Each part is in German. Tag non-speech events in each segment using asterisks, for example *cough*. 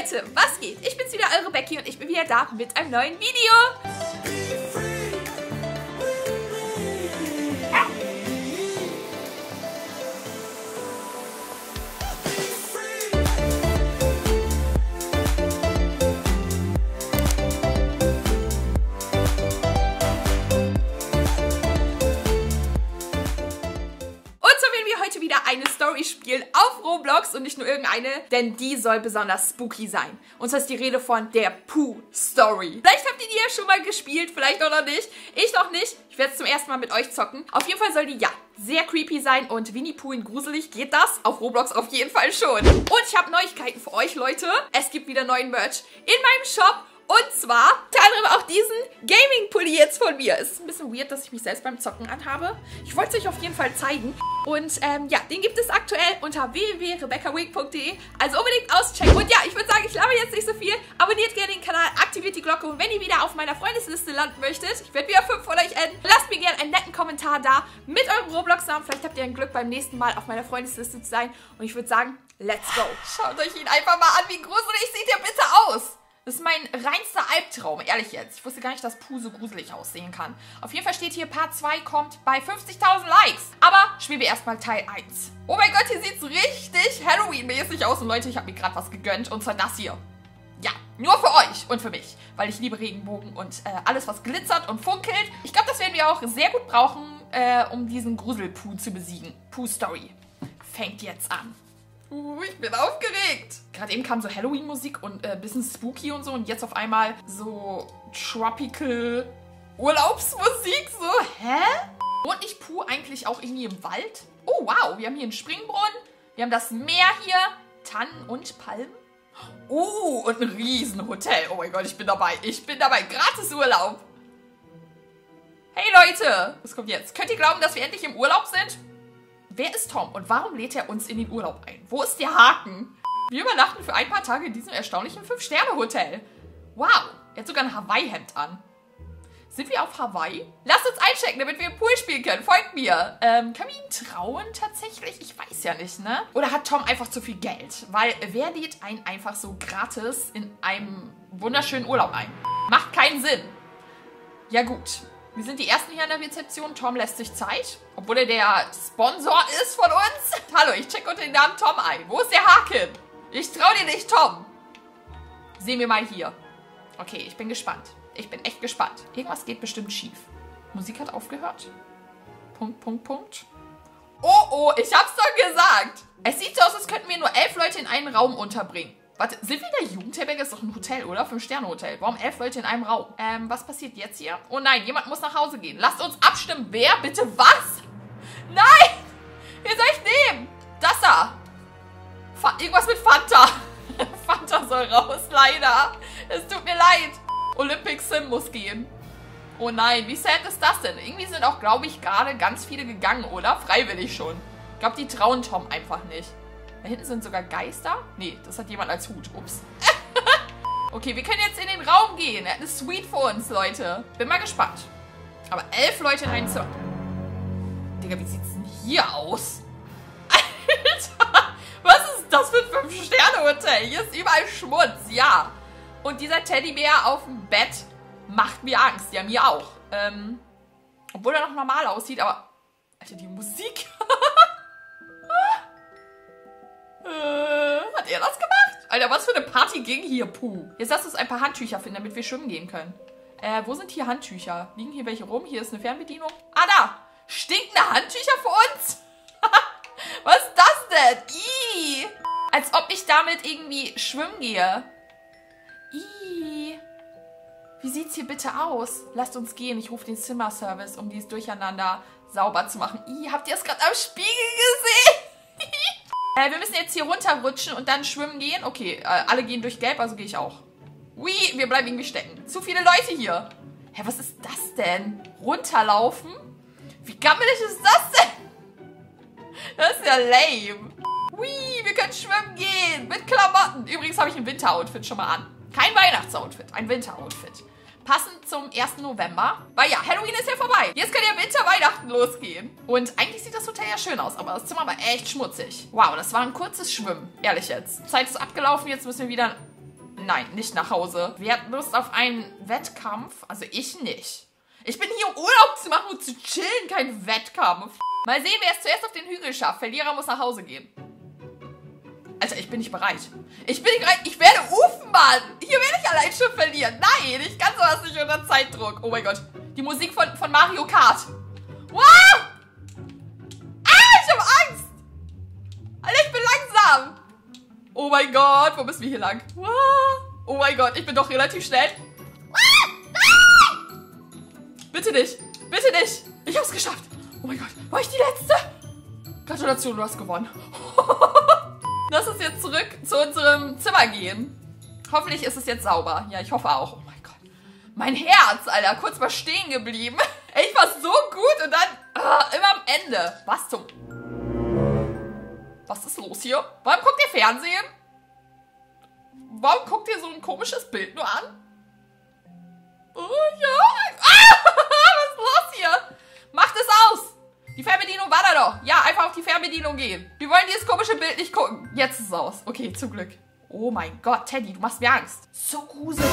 Leute, was geht? Ich bin's wieder, eure Becky und ich bin wieder da mit einem neuen Video. Heute wieder eine Story spielen auf Roblox und nicht nur irgendeine, denn die soll besonders spooky sein. Und zwar ist die Rede von der Pooh Story. Vielleicht habt ihr die ja schon mal gespielt, vielleicht auch noch nicht. Ich noch nicht. Ich werde es zum ersten Mal mit euch zocken. Auf jeden Fall soll die, ja, sehr creepy sein und Winnie Pooh in gruselig. Geht das? Auf Roblox auf jeden Fall schon. Und ich habe Neuigkeiten für euch, Leute. Es gibt wieder neuen Merch in meinem Shop. Und zwar unter anderem auch diesen Gaming-Pulli jetzt von mir. Es ist ein bisschen weird, dass ich mich selbst beim Zocken anhabe. Ich wollte es euch auf jeden Fall zeigen. Und ähm, ja, den gibt es aktuell unter www.rebeccawig.de. Also unbedingt auschecken. Und ja, ich würde sagen, ich laber jetzt nicht so viel. Abonniert gerne den Kanal, aktiviert die Glocke. Und wenn ihr wieder auf meiner Freundesliste landen möchtet, ich werde wieder fünf von euch enden, lasst mir gerne einen netten Kommentar da mit eurem Roblox-Namen. Vielleicht habt ihr ein Glück, beim nächsten Mal auf meiner Freundesliste zu sein. Und ich würde sagen, let's go. Schaut euch ihn einfach mal an. Wie gruselig sieht der bitte aus? Das ist mein reinster Albtraum, ehrlich jetzt. Ich wusste gar nicht, dass Puh so gruselig aussehen kann. Auf jeden Fall steht hier, Part 2 kommt bei 50.000 Likes. Aber spielen wir erstmal Teil 1. Oh mein Gott, hier sieht es richtig Halloween-mäßig aus. Und Leute, ich habe mir gerade was gegönnt. Und zwar das hier. Ja, nur für euch und für mich. Weil ich liebe Regenbogen und äh, alles, was glitzert und funkelt. Ich glaube, das werden wir auch sehr gut brauchen, äh, um diesen Grusel-Puh zu besiegen. Puh-Story fängt jetzt an. Uh, ich bin aufgeregt. Gerade eben kam so Halloween-Musik und äh, bisschen spooky und so und jetzt auf einmal so tropical Urlaubsmusik. So, hä? Und nicht Puh eigentlich auch irgendwie im Wald? Oh, wow. Wir haben hier einen Springbrunnen. Wir haben das Meer hier. Tannen und Palmen. Oh, und ein Riesenhotel. Oh mein Gott, ich bin dabei. Ich bin dabei. Gratis Urlaub. Hey Leute, was kommt jetzt? Könnt ihr glauben, dass wir endlich im Urlaub sind? Wer ist Tom und warum lädt er uns in den Urlaub ein? Wo ist der Haken? Wir übernachten für ein paar Tage in diesem erstaunlichen 5-Sterne-Hotel. Wow, er hat sogar ein Hawaii-Hemd an. Sind wir auf Hawaii? Lasst uns einchecken, damit wir im Pool spielen können. Folgt mir. Ähm, können wir ihm trauen tatsächlich? Ich weiß ja nicht, ne? Oder hat Tom einfach zu viel Geld? Weil wer lädt einen einfach so gratis in einem wunderschönen Urlaub ein? Macht keinen Sinn. Ja gut. Wir sind die Ersten hier an der Rezeption. Tom lässt sich Zeit. Obwohl er der Sponsor ist von uns. *laughs* Hallo, ich check unter den Namen Tom ein. Wo ist der Haken? Ich trau dir nicht, Tom. Sehen wir mal hier. Okay, ich bin gespannt. Ich bin echt gespannt. Irgendwas geht bestimmt schief. Musik hat aufgehört. Punkt, Punkt, Punkt. Oh, oh, ich hab's doch gesagt. Es sieht so aus, als könnten wir nur elf Leute in einen Raum unterbringen. Warte, sind wir in der Jugendherberge? Ist doch ein Hotel, oder? Fünf-Sterne-Hotel. Warum elf Leute in einem Raum? Ähm, was passiert jetzt hier? Oh nein, jemand muss nach Hause gehen. Lasst uns abstimmen. Wer? Bitte was? Nein! Wer soll ich nehmen? Das da. Fa irgendwas mit Fanta. *laughs* Fanta soll raus, leider. Es tut mir leid. Olympic Sim muss gehen. Oh nein, wie sad ist das denn? Irgendwie sind auch, glaube ich, gerade ganz viele gegangen, oder? Freiwillig schon. Ich glaube, die trauen Tom einfach nicht. Da hinten sind sogar Geister. Nee, das hat jemand als Hut. Ups. *laughs* okay, wir können jetzt in den Raum gehen. Er hat eine Suite für uns, Leute. Bin mal gespannt. Aber elf Leute in ein Zimmer. Digga, wie sieht's denn hier aus? *laughs* Alter, was ist das für ein Fünf-Sterne-Hotel? Hier ist überall Schmutz, ja. Und dieser Teddybär auf dem Bett macht mir Angst. Ja, mir auch. Ähm, obwohl er noch normal aussieht, aber... Alter, die Musik. *laughs* äh, hat er das gemacht? Alter, was für eine Party ging hier, puh. Jetzt lass uns ein paar Handtücher finden, damit wir schwimmen gehen können. Äh, wo sind hier Handtücher? Liegen hier welche rum? Hier ist eine Fernbedienung. Ah, da! Stinkende Handtücher für uns? *laughs* was ist das denn? Ih! Als ob ich damit irgendwie schwimmen gehe. Ih. Wie sieht's hier bitte aus? Lasst uns gehen. Ich rufe den Zimmerservice, um dieses Durcheinander sauber zu machen. Ih, habt ihr es gerade am Spiegel gesehen? Äh, wir müssen jetzt hier runterrutschen und dann schwimmen gehen. Okay, äh, alle gehen durch Gelb, also gehe ich auch. Ui, wir bleiben irgendwie stecken. Zu viele Leute hier. Hä, was ist das denn? Runterlaufen? Wie gammelig ist das denn? Das ist ja lame. Ui, wir können schwimmen gehen. Mit Klamotten. Übrigens habe ich ein Winteroutfit schon mal an. Kein Weihnachtsoutfit, ein Winteroutfit. Passend zum 1. November. Weil ja, Halloween ist ja vorbei. Jetzt kann ja Winter-Weihnachten losgehen. Und eigentlich sieht das Hotel ja schön aus, aber das Zimmer war echt schmutzig. Wow, das war ein kurzes Schwimmen. Ehrlich jetzt. Zeit ist abgelaufen, jetzt müssen wir wieder Nein, nicht nach Hause. Wir hatten Lust auf einen Wettkampf. Also ich nicht. Ich bin hier, um Urlaub zu machen und zu chillen, kein Wettkampf. Mal sehen, wer es zuerst auf den Hügel schafft. Verlierer muss nach Hause gehen. Alter, ich bin nicht bereit. Ich bin nicht bereit. Ich werde ufen. Hier werde ich allein schon verlieren. Nein, ich kann sowas nicht unter Zeitdruck. Oh mein Gott. Die Musik von, von Mario Kart. Wow! Ah, ich habe Angst. Alter, ich bin langsam. Oh mein Gott, wo müssen wir hier lang? Wow. Oh mein Gott, ich bin doch relativ schnell. Bitte nicht. Bitte nicht. Ich hab's geschafft. Oh mein Gott, war ich die Letzte? Gratulation, du hast gewonnen. *laughs* Lass uns jetzt zurück zu unserem Zimmer gehen. Hoffentlich ist es jetzt sauber. Ja, ich hoffe auch. Oh mein Gott. Mein Herz, Alter. Kurz mal stehen geblieben. *laughs* Ich war so gut und dann uh, immer am Ende. Was zum... Was ist los hier? Warum guckt ihr Fernsehen? Warum guckt ihr so ein komisches Bild nur an? Oh ja. Ah, *laughs* was ist los hier? Macht es aus. Die Fernbedienung war da doch. Ja, einfach auf die Fernbedienung gehen. Wir wollen dieses komische Bild nicht gucken. Jetzt ist es aus. Okay, zum Glück. Oh mein Gott, Teddy, du machst mir Angst. So gruselig.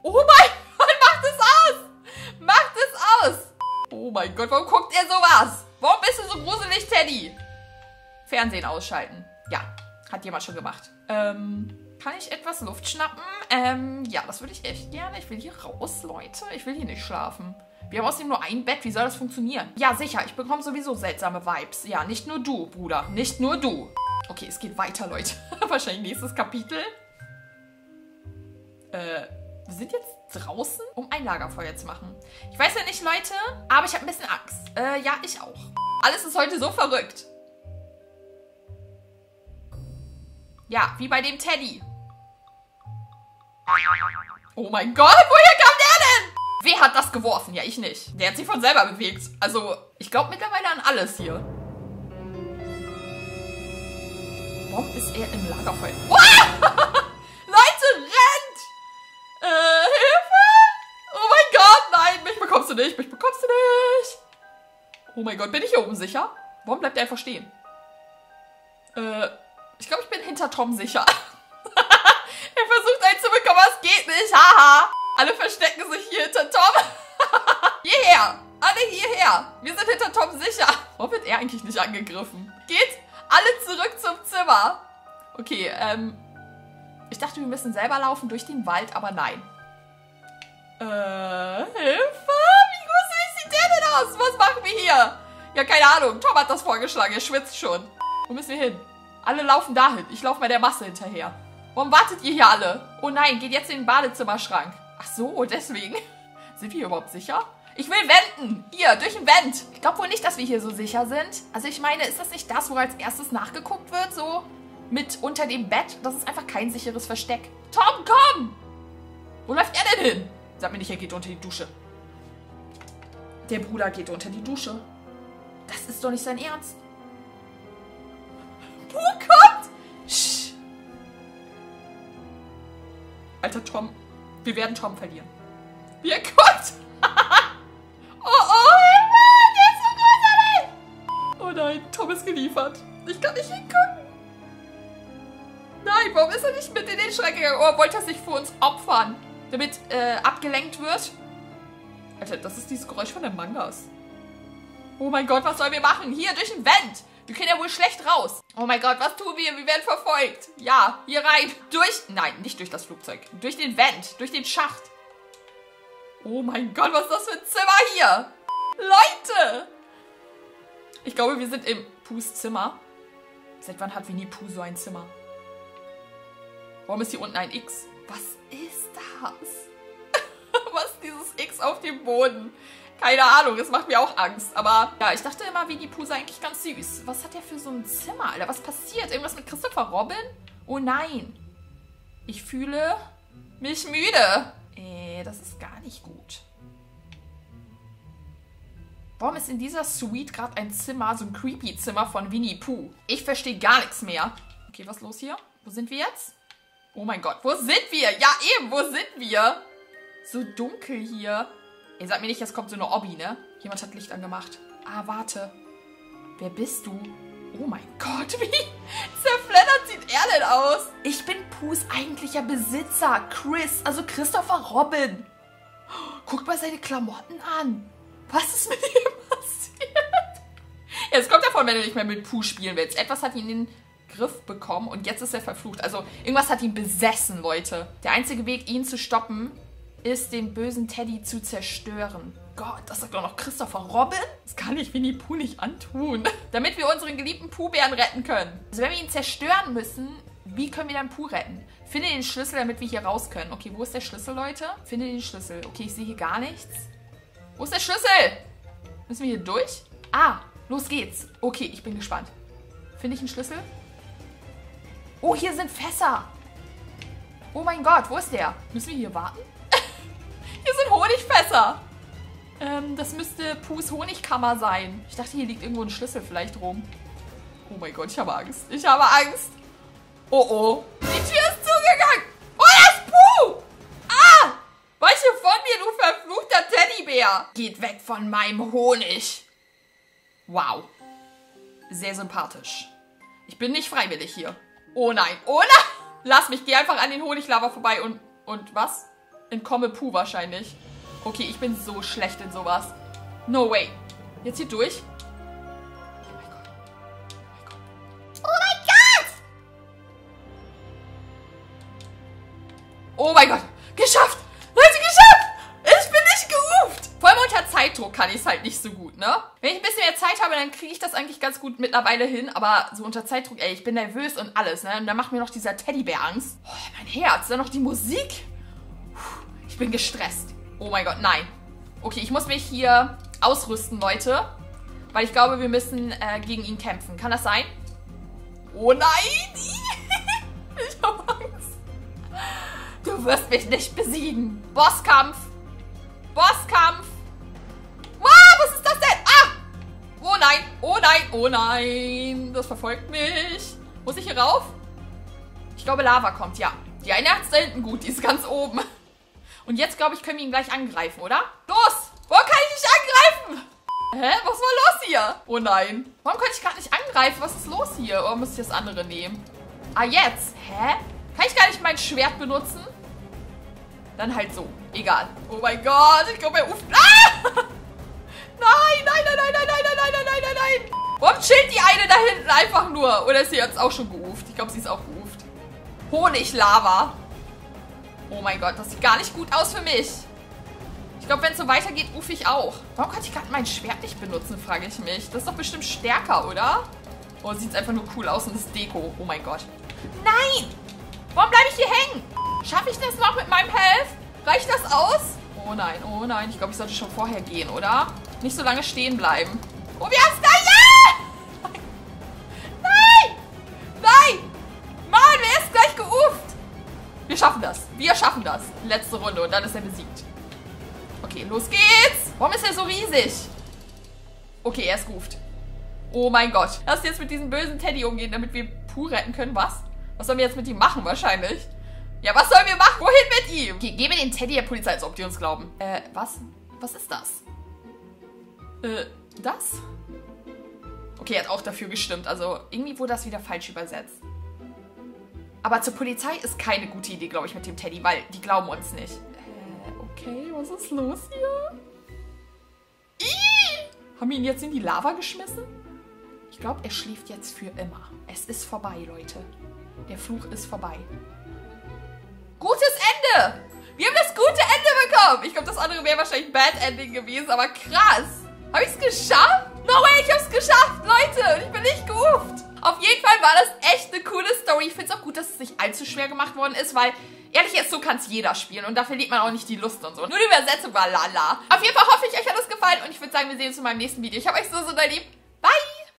Oh mein Gott, *laughs* macht es aus. Macht es aus. Oh mein Gott, warum guckt ihr sowas? Warum bist du so gruselig, Teddy? Fernsehen ausschalten. Ja, hat jemand schon gemacht. Ähm, kann ich etwas Luft schnappen? Ähm, ja, das würde ich echt gerne. Ich will hier raus, Leute. Ich will hier nicht schlafen. Wir haben außerdem nur ein Bett. Wie soll das funktionieren? Ja, sicher. Ich bekomme sowieso seltsame Vibes. Ja, nicht nur du, Bruder. Nicht nur du. Okay, es geht weiter, Leute. *laughs* Wahrscheinlich nächstes Kapitel. Äh, wir sind jetzt draußen, um ein Lagerfeuer zu machen. Ich weiß ja nicht, Leute, aber ich habe ein bisschen Angst. Äh, ja, ich auch. Alles ist heute so verrückt. Ja, wie bei dem Teddy. Oh mein Gott, woher kam der denn? Wer hat das geworfen? Ja, ich nicht. Der hat sich von selber bewegt. Also, ich glaube mittlerweile an alles hier. Warum ist er im Lagerfeuer? *laughs* Ah! Leute, rennt! Äh, Hilfe! Oh mein Gott, nein, mich bekommst du nicht, mich bekommst du nicht. Oh mein Gott, bin ich hier oben sicher? Warum bleibt er einfach stehen? Äh, ich glaube, ich bin hinter Tom sicher. *laughs* er versucht einen zu bekommen, aber es geht nicht. Haha. Alle verstecken sich hier hinter Tom. *laughs* hierher. Alle hierher. Wir sind hinter Tom sicher. Warum wird er eigentlich nicht angegriffen? Geht alle zurück zum Zimmer. Okay, ähm. Ich dachte, wir müssen selber laufen durch den Wald, aber nein. Äh, Hilfe? Wie gruselig sieht der denn aus? Was machen wir hier? Ja, keine Ahnung. Tom hat das vorgeschlagen. Er schwitzt schon. Wo müssen wir hin? Alle laufen dahin. Ich laufe mal der Masse hinterher. Warum wartet ihr hier alle? Oh nein, geht jetzt in den Badezimmerschrank. Ach so, deswegen. *laughs* Sind wir hier überhaupt sicher? Ich will wenden. Hier, durch den Vent. Ich glaube wohl nicht, dass wir hier so sicher sind. Also ich meine, ist das nicht das, wo als erstes nachgeguckt wird? So mit unter dem Bett? Das ist einfach kein sicheres Versteck. Tom, komm! Wo läuft er denn hin? Sag mir nicht, er geht unter die Dusche. Der Bruder geht unter die Dusche. Das ist doch nicht sein Ernst. Wo kommt? Sch. Alter Tom, wir werden Tom verlieren. Er kommt! *laughs* oh oh, Hilfe! Der ist so großartig! Oh nein, Tom ist geliefert. Ich kann nicht hingucken. Nein, warum ist er nicht mit in den Schreck gegangen? Oh, wollte er sich für uns opfern? Damit äh, abgelenkt wird? Alter, das ist dieses Geräusch von den Mangas. Oh mein Gott, was sollen wir machen? Hier, durch den Vent! Wir können ja wohl schlecht raus. Oh mein Gott, was tun wir? Wir werden verfolgt. Ja, hier rein. Durch... Nein, nicht durch das Flugzeug. Durch den Vent. Durch den Schacht. Oh mein Gott, was ist das für ein Zimmer hier? Leute! Ich glaube, wir sind im Pus Zimmer. Seit wann hat Winnie Pooh so ein Zimmer? Warum ist hier unten ein X? Was ist das? *laughs* was ist dieses X auf dem Boden? Keine Ahnung, es macht mir auch Angst. Aber ja, ich dachte immer, Winnie Pooh sei eigentlich ganz süß. Was hat der für so ein Zimmer, Alter? Was passiert? Irgendwas mit Christopher Robin? Oh nein. Ich fühle mich müde. Äh, das ist gar nicht gut. Warum ist in dieser Suite gerade ein Zimmer, so ein creepy Zimmer von Winnie Pooh? Ich verstehe gar nichts mehr. Okay, was ist los hier? Wo sind wir jetzt? Oh mein Gott, wo sind wir? Ja, eben, wo sind wir? So dunkel hier. Ihr sagt mir nicht, jetzt kommt so eine Obby, ne? Jemand hat Licht angemacht. Ah, warte. Wer bist du? Oh mein Gott, *laughs* wie zerfleddert sieht er denn aus? Ich bin Pus eigentlicher Besitzer, Chris, also Christopher Robin. Guckt mal seine Klamotten an. Was ist mit ihm *laughs* passiert? Jetzt kommt davon, wenn du nicht mehr mit Puh spielen willst. Etwas hat ihn in den Griff bekommen und jetzt ist er verflucht. Also irgendwas hat ihn besessen, Leute. Der einzige Weg, ihn zu stoppen, ist, den bösen Teddy zu zerstören. Gott, das sagt doch noch Christopher Robin? Das kann ich Winnie Pooh nicht antun. *laughs* Damit wir unseren geliebten Pooh-Bären retten können. Also wenn wir ihn zerstören müssen, wie können wir dann Pooh retten? Finde den Schlüssel, damit wir hier raus können. Okay, wo ist der Schlüssel, Leute? Finde den Schlüssel. Okay, ich sehe hier gar nichts. Wo ist der Schlüssel? Müssen wir hier durch? Ah, los geht's. Okay, ich bin gespannt. Finde ich einen Schlüssel? Oh, hier sind Fässer. Oh mein Gott, wo ist der? Müssen wir hier warten? Honigfässer. Ähm, das müsste Pus Honigkammer sein. Ich dachte, hier liegt irgendwo ein Schlüssel vielleicht rum. Oh mein Gott, ich habe Angst. Ich habe Angst. Oh oh. Die Tür ist zugegangen. Oh, das ist Puh. Ah! Weiche von mir, du verfluchter Teddybär. Geht weg von meinem Honig. Wow. Sehr sympathisch. Ich bin nicht freiwillig hier. Oh nein. Oh nein. Lass mich. Geh einfach an den Honiglava vorbei und... Und was? Entkomme Puh wahrscheinlich. Okay, ich bin so schlecht in sowas. No way. Jetzt hier durch. Oh mein Gott. Geschafft. Leute, geschafft. Ich bin nicht geruft. Vor allem unter Zeitdruck kann ich es halt nicht so gut, ne? Wenn ich ein bisschen mehr Zeit habe, dann kriege ich das eigentlich ganz gut mittlerweile hin. Aber so unter Zeitdruck, ey, ich bin nervös und alles, ne? Und dann macht mir noch dieser Teddybär Angst. Oh, mein Herz. Dann noch die Musik. Ich bin gestresst. Oh mein Gott, nein. Okay, ich muss mich hier ausrüsten, Leute. Weil ich glaube, wir müssen äh, gegen ihn kämpfen. Kann das sein? Oh nein! *laughs* ich habe Angst. Du wirst mich nicht besiegen. Bosskampf. Bosskampf. Wow, was ist das denn? Ah! Oh nein, oh nein, oh nein. Das verfolgt mich. Muss ich hier rauf? Ich glaube, Lava kommt, ja. Die eine hat es da hinten gut, die ist ganz oben. Und jetzt, glaube ich, können wir ihn gleich angreifen, oder? Los! Warum kann ich nicht angreifen? Hä? Was war los hier? Oh nein. Warum kann ich gerade nicht angreifen? Was ist los hier? Oder muss ich das andere nehmen? Ah, jetzt. Hä? Kann ich gar nicht mein Schwert benutzen? Dann halt so. Egal. Oh mein Gott. Ich glaube, er uft. Ah! *laughs* Nein, nein, nein, nein, nein, nein, nein, nein, nein, nein, nein. Warum chillt die eine da hinten einfach nur? Oder ist sie jetzt auch schon geuft? Ich glaube, sie ist auch geuft. Honiglava. Oh mein Gott, das sieht gar nicht gut aus für mich. Ich glaube, wenn es so weitergeht, rufe ich auch. Warum kann ich gerade mein Schwert nicht benutzen, frage ich mich. Das ist doch bestimmt stärker, oder? Oh, sieht einfach nur cool aus und ist Deko. Oh mein Gott. Nein! Warum bleibe ich hier hängen? Schaffe ich das noch mit meinem Health? Reicht das aus? Oh nein, oh nein. Ich glaube, ich sollte schon vorher gehen, oder? Nicht so lange stehen bleiben. Oh, wir haben es da. Ja! Nein! Nein! Mann, wer ist gleich geuft? Wir schaffen das. Wir schaffen das. Letzte Runde und dann ist er besiegt. Okay, los geht's. Warum ist er so riesig? Okay, er ist ruft. Oh mein Gott. Lass jetzt mit diesem bösen Teddy umgehen, damit wir Puh retten können. Was? Was sollen wir jetzt mit ihm machen wahrscheinlich? Ja, was sollen wir machen? Wohin mit ihm? Okay, geben wir den Teddy der Polizei, als ob die uns glauben. Äh, was? Was ist das? Äh, das? Okay, er hat auch dafür gestimmt. Also, irgendwie wurde das wieder falsch übersetzt. Aber zur Polizei ist keine gute Idee, glaube ich, mit dem Teddy, weil die glauben uns nicht. Äh, okay, was ist los hier? Ih! Haben wir ihn jetzt in die Lava geschmissen? Ich glaube, er schläft jetzt für immer. Es ist vorbei, Leute. Der Fluch ist vorbei. Gutes Ende! Wir haben das gute Ende bekommen! Ich glaube, das andere wäre wahrscheinlich Bad Ending gewesen, aber krass! Habe ich es geschafft? No way, ich habe es geschafft, Leute! Und ich bin nicht geuft! Auf jeden Fall war das echt eine coole Story. Ich finde es auch gut, dass es nicht allzu schwer gemacht worden ist, weil ehrlich ist, so kann es jeder spielen und da verliert man auch nicht die Lust und so. Nur die Übersetzung war lala. Auf jeden Fall hoffe ich, euch hat es gefallen und ich würde sagen, wir sehen uns in meinem nächsten Video. Ich habe euch so, so lieb.